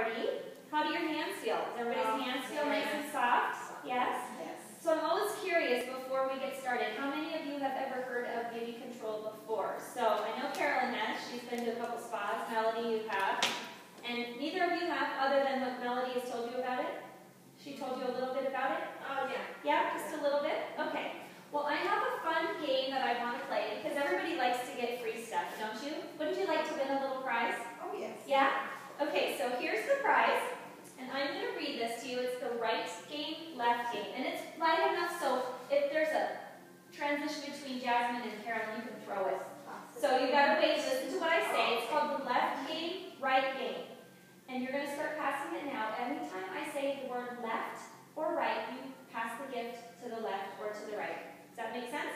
party. How do your hands feel? Does everybody's hands feel nice and soft? Yes? Yes. So I'm always curious before we get started, how many of you have ever heard of BeautiControl before? So I know Carolyn has. She's been to a couple spas. Melody, you have. And neither of you have, other than what Melody has told you about it? She told you a little bit about it? Oh, yeah. Yeah, just a little bit? Okay. Well, I have a fun game that I want to play because everybody likes to get free stuff, don't you? Wouldn't you like to win a little prize? Oh, yes. Yeah? Okay, so here's the prize. And I'm going to read this to you. It's the right game, left game. And it's light enough so if there's a transition between Jasmine and Carolyn, you can throw it. So you've got to wait, listen to what I say. It's called the left game, right game. And you're going to start passing it now. Anytime I say the word left or right, you pass the gift to the left or to the right. Does that make sense?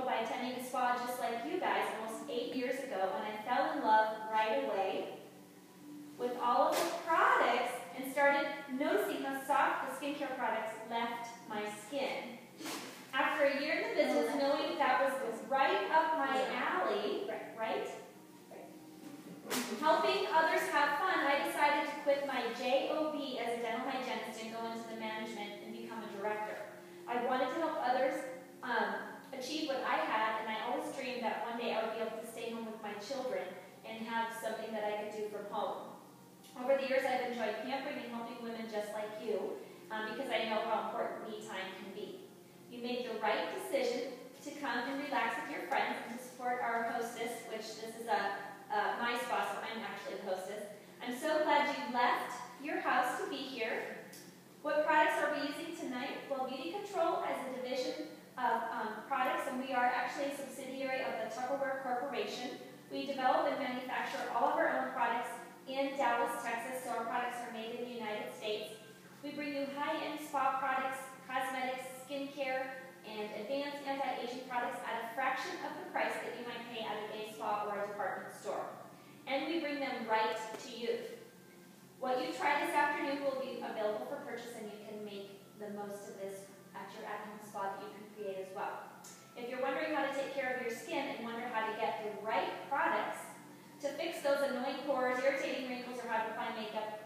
By attending a spa just like you guys almost eight years ago, and I fell in love right away with all of the products and started noticing how soft the skincare products left my skin. After a year in the business, knowing that was, was right up my alley, right? Helping others have fun, I decided to quit my JOB as a dental hygienist and go into the management and become a director. I wanted to help others um, achieve what I had, and I always dreamed that one day I would be able to stay home with my children and have something that I could do from home. Over the years, I've enjoyed pampering and helping women just like you um, because I know how important me time can be. You made the right decision to come and relax with your friends and to support our hostess, which this is a uh, my spa, so I'm actually the hostess. I'm so glad you left your house to be here. What products are we using tonight? Well, BeautiControl as a division of um, products, and we are actually a subsidiary of the Tupperware Corporation. We develop and manufacture all of our own products in Dallas, Texas, so our products are made in the United States. We bring you high-end spa products, cosmetics, skincare, and advanced anti-aging products at a fraction of the price that you might pay at a spa or a department store. And we bring them right to you. What you try this afternoon will be available for purchase and you can make the most of this at your at-home spa that you can create as well. If you're wondering how to take care of your skin and wonder how to get the right products to fix those annoying pores, irritating wrinkles, or how to find makeup,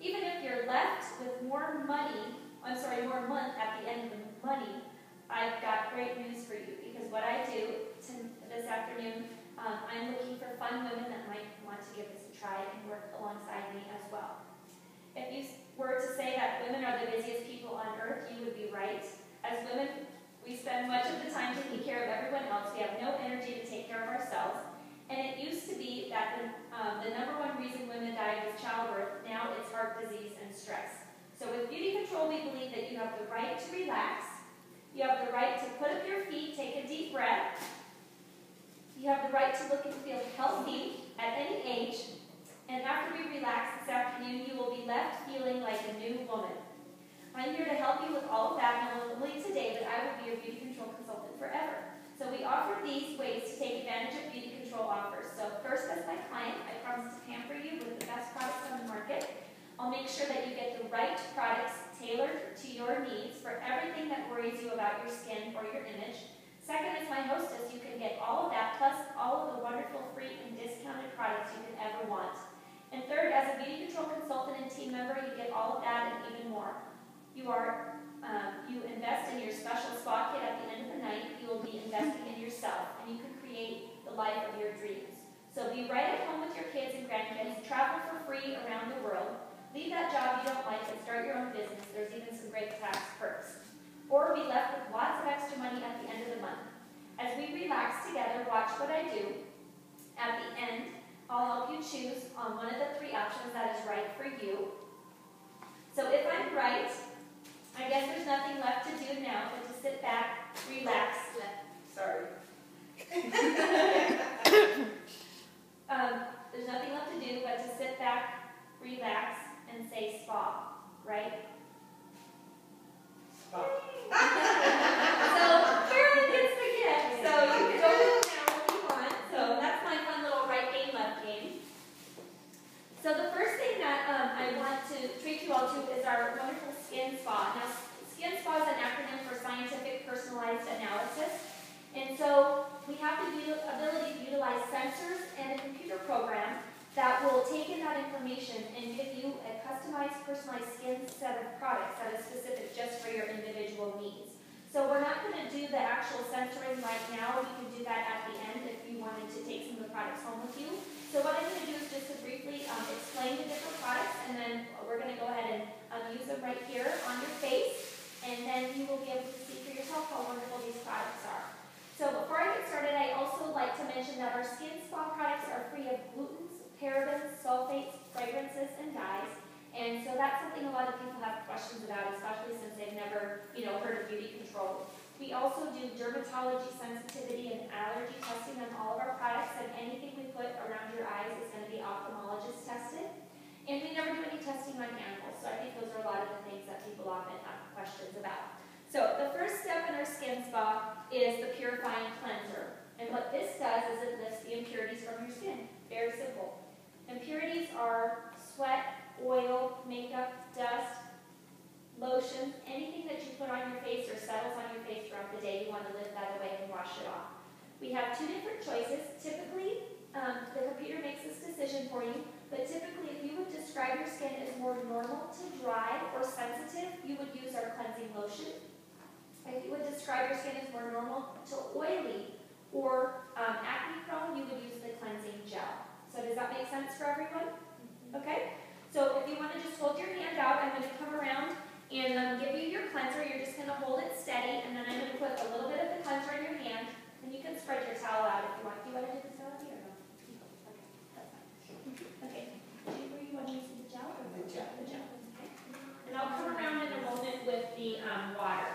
even if you're left with more money, I'm sorry, more month at the end of the money, I've got great news for you because what I do this afternoon, um, I'm looking for fun women that might want to give this a try and work alongside me as well. If you were to say that women are the busiest people on earth, you would be right. As women, we spend much of the time taking care of everyone else. We have no energy to take care of ourselves. And it used to be that the, um, the number one reason women died was childbirth. Now it's heart disease and stress. So with BeautiControl, we believe that you have the right to relax, you have the right to put up your feet, take a deep breath. You have the right to look and feel healthy at any age. And after we relax this afternoon, you will be left feeling like a new woman. I'm here to help you with all of that, not only today, that I will be your BeautiControl consultant forever. So we offer these ways to take advantage of BeautiControl offers. So first, as my client, I promise to pamper you with the best products on the market. I'll make sure that you get the right products tailored to your needs for everything that worries you about your skin or your image. Second, as my hostess, you can get all of that plus all of the wonderful free and discounted products you could ever want. And third, as a BeautiControl consultant and team member, you get all of that and even more. You are um, you invest in your special spa kit at the end of the night. You will be investing in yourself, and you can create the life of your dreams. So be right at home with your kids and grandkids. Travel for free around the world. Leave that job you don't like and start your own business. There's even some great tax perks. Or be left with lots of extra money at the end of the month. As we relax together, watch what I do. At the end, I'll help you choose on one of the three options that is right for you. So if I'm right, I guess there's nothing left to do now but to sit back, relax. Sorry. um, there's nothing left to do but to sit back, relax, and say spa, right? Spa. so Carolyn gets the gift. So you can go do it now if you want. So that's my fun little right game, left game. So the first thing that um, I want to treat you all to is our wonderful skin spa. Now, Skin Spa is an acronym for Scientific Personalized Analysis. And so we have the ability to utilize sensors and a computer program that will take in that information and give you a customized, personalized skin set of products that is specific just for your individual needs. So we're not going to do the actual sensoring right now. We can do that at the end if you wanted to take some of the products home with you. So what I'm going to do is just to briefly um, explain the different products, and then we're going to go ahead and um, use them right here on your face, and then you will be able to see for yourself how wonderful these products are. So before I get started, I also like to mention that our skin spa products are free of glutens, parabens, sulfates, fragrances, and dyes. And so that's something a lot of people have questions about, especially since they've never, you know, heard of BeautiControl. We also do dermatology sensitivity and allergy testing on all of our products, and anything we put around your eyes is going to be ophthalmologist tested. And we never do any testing on animals, so I think those are a lot of the things that people often have questions about. So the first step in our skin spa is the purifying cleanser. And what this does is it lifts the impurities from your skin. Very simple. Impurities are sweat, oil, makeup, dust, lotion, anything that you put on your face or settles on your face throughout the day, you want to lift that away and wash it off. We have two different choices. Typically, um, the computer makes this decision for you, but typically if you would describe your skin as more normal to dry or sensitive, you would use our cleansing lotion. If you would describe your skin as more normal to oily or um, acne prone, you would use the cleansing gel. So does that make sense for everyone? Okay? So if you want to just hold your hand out, I'm going to come around and um, give you your cleanser. You're just going to hold it steady, and then I'm going to put a little bit of the cleanser in your hand, and you can spread your towel out if you want. Do you want to do this out here? Okay, that's. Okay. Do you, you want to use the gel or the gel? The gel. Okay. And I'll come around in a moment with the um, water.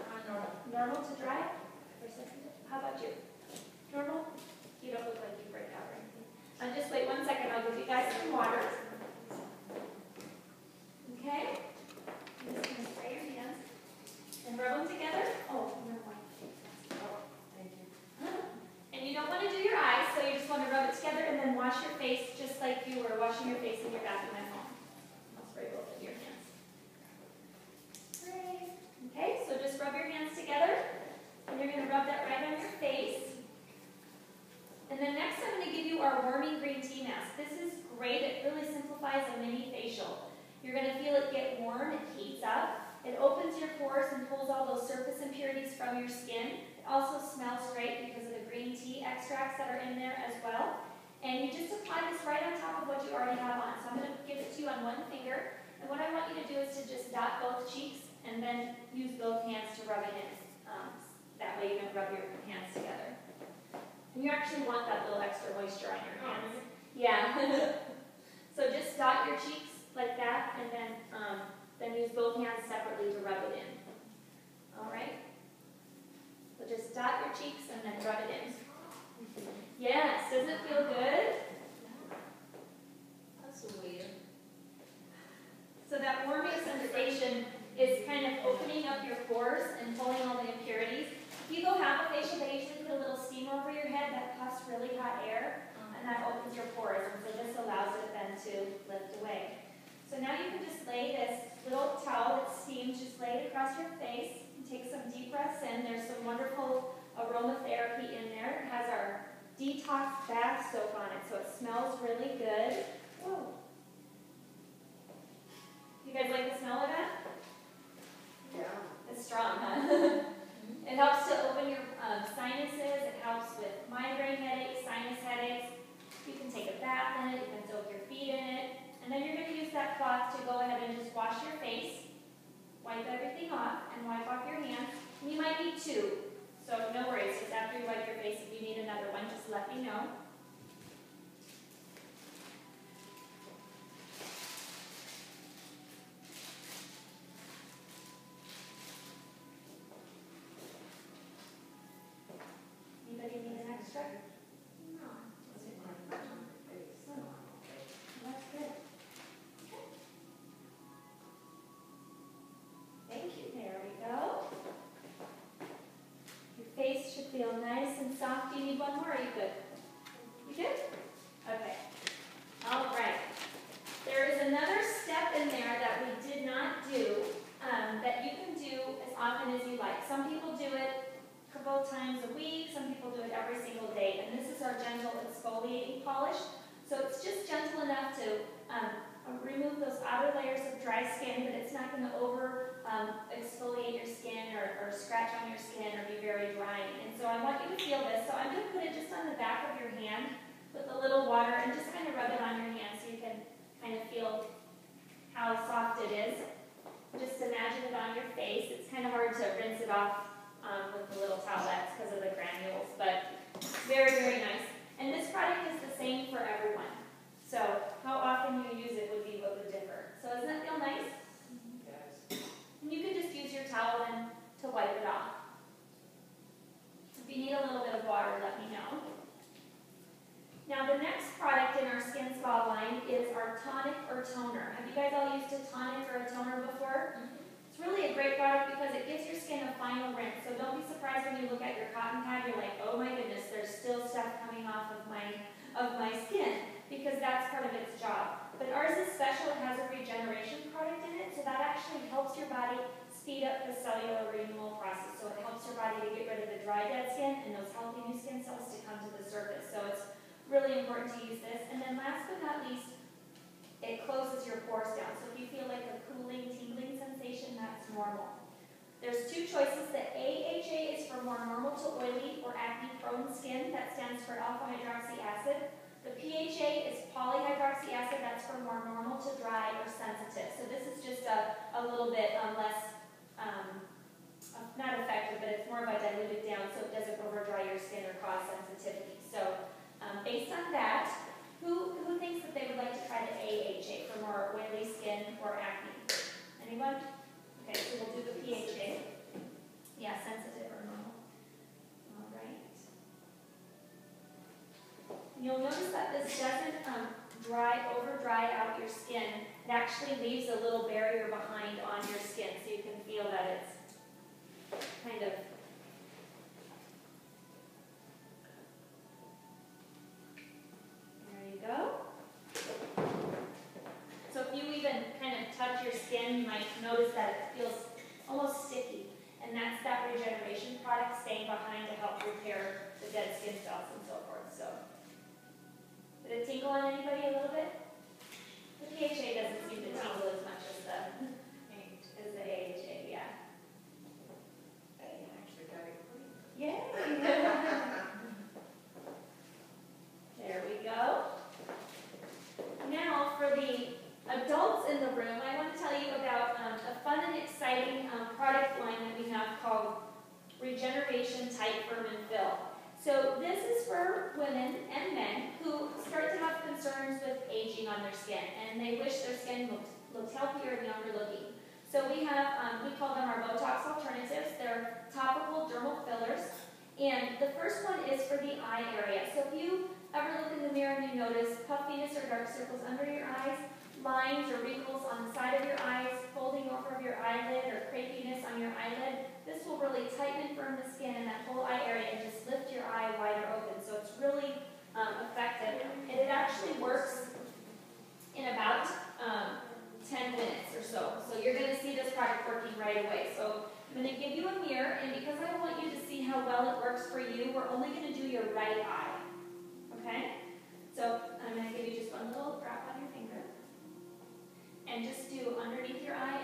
Uh, normal. Normal to dry? Or sensitive? How about you? Normal? You don't look like you break out or anything. Uh, just wait one second. I'll give you guys some water. Okay? I'm just going to spray your hands and rub them together. Oh, no one. Oh, thank you. And you don't want to do your eyes, so you just want to rub it together and then wash your face just like you were washing your face in your bathroom at home. I'll spray both of your hands. Spray. Okay, so just rub your hands together, and you're going to rub that right on your face. And then next I'm going to give you our warming green tea mask. This is great. It really simplifies a mini facial. You're going to feel it get warm, it heats up. It opens your pores and pulls all those surface impurities from your skin. It also smells great because of the green tea extracts that are in there as well. And you just apply this right on top of what you already have on. So I'm going to give it to you on one finger. And what I want you to do is to just dot both cheeks and then use both hands to rub it in. Um, that way you don't rub your hands together. And you actually want that little extra moisture on your hands. Yeah. so just dot your cheeks like that, and then, um, then use both hands separately to rub it in. All right? So just dot your cheeks and then rub it in. Yes, does it feel good? That's weird. So that warming sensation is kind of opening up your pores and pulling all the impurities. If you go have a facial, they usually put a little steam over your head that puffs really hot air, and that opens your pores, and so this allows it to lift away. So now you can just lay this little towel that's steamed, just lay it across your face and take some deep breaths in. There's some wonderful aromatherapy in there. It has our detox bath soap on it, so it smells really good. Whoa. You guys like the smell of that? Yeah. It's strong, huh? it helps to open your um, sinuses. It helps with migraine headaches, sinus headaches. You can take a bath in it. You can soak your feet in it. And then you're going to use that cloth to go ahead and just wash your face, wipe everything off, and wipe off your hands. And you might need two, so no worries. Just after you wipe your face, if you need another one, just let me know. feel nice and soft. Do you need one more? Are you good? You good? Okay. All right. There is another step in there that we did not do um, that you can do as often as you like. Some people do it a couple times a week. Some people do it every single day. And this is our gentle exfoliating polish. So it's just gentle enough to um, remove those outer layers of dry skin, but it's not going to over um, exfoliate your skin or, or scratch on your skin or be very drying. And so I want you to feel this. So I'm going to put it just on the back of your hand with a little water and just kind of rub it on your hand so you can kind of feel how soft it is. Just imagine it on your face. It's kind of hard to rinse it off um, with the little towelettes because of the granules, but very, very nice. And this product is the same for everyone. So how often you use it would be what would differ. So doesn't that feel nice? Yes. And you can just use your towel then to wipe it off. If you need a little bit of water, let me know. Now the next product in our Skin Spa line is our tonic or toner. Have you guys all used a tonic or a toner before? It's really a great product because it gives your skin a final rinse. So don't be surprised when you look at your cotton pad, you're like, oh my goodness, there's still stuff coming off of my, of my skin because that's part of its job. But ours is special, it has a regeneration product in it, so that actually helps your body speed up the cellular renewal process. So it helps your body to get rid of the dry dead skin and those healthy new skin cells to come to the surface. So it's really important to use this. And then last but not least, it closes your pores down. So if you feel like a cooling, tingling sensation, that's normal. There's two choices. The AHA is for more normal to oily or acne-prone skin. That stands for alpha-hydroxy acid. The PHA is polyhydroxy acid. That's for more normal to dry or sensitive. So this is just a, a little bit um, less, um, not effective, but it's more of a diluted down so it doesn't overdry your skin or cause sensitivity. So um, based on that, who, who thinks that they would like to try the AHA for more oily skin or acne? Anyone? Okay, so we'll do the PHA. Yeah, sensitive or normal. All right. You'll notice that this doesn't um, dry, over dry out your skin. It actually leaves a little barrier behind on your skin so you can feel that it's kind of There you go. So if you even kind of touch your skin, you might notice that it feels almost sticky. And that's that regeneration product staying behind to help repair the dead skin cells and so forth. So, did it tingle on anybody a little bit? The PHA doesn't seem to tingle as much as the, as the AHA, yeah. Actually got it. Yay! There we go. Now, for the adults in the room, I want to tell you about um, a fun and exciting um, product line that we have called Regeneration Tight Firm and Fill. So this is for women and men who start to have concerns with aging on their skin, and they wish their skin looked, looked healthier and younger looking. So we have, um, we call them our Botox alternatives. They're topical dermal fillers. And the first one is for the eye area. So if you ever look in the mirror and you notice puffiness or dark circles under your eyes, lines or wrinkles on the side of your eyes, folding over of your eyelid, or crepiness on your eyelid, this will really tighten and firm the skin in that whole eye area and just lift your eye wider open. So it's really um, effective. And it actually works in about um, 10 minutes or so. So you're going to see this product working right away. So I'm going to give you a mirror, and because I want you to see how well it works for you, we're only going to do your right eye. Okay? So I'm going to give you just one little drop on your finger. And just do underneath your eye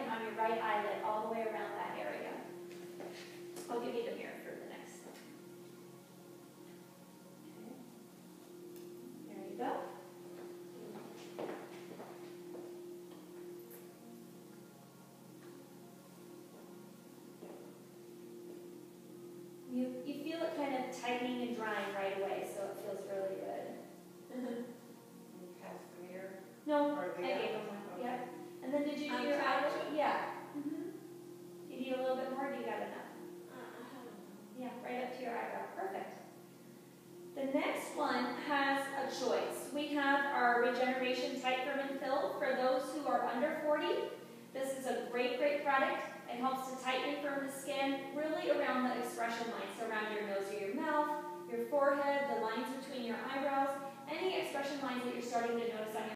product. It helps to tighten and firm the skin really around the expression lines, so around your nose or your mouth, your forehead, the lines between your eyebrows, any expression lines that you're starting to notice on your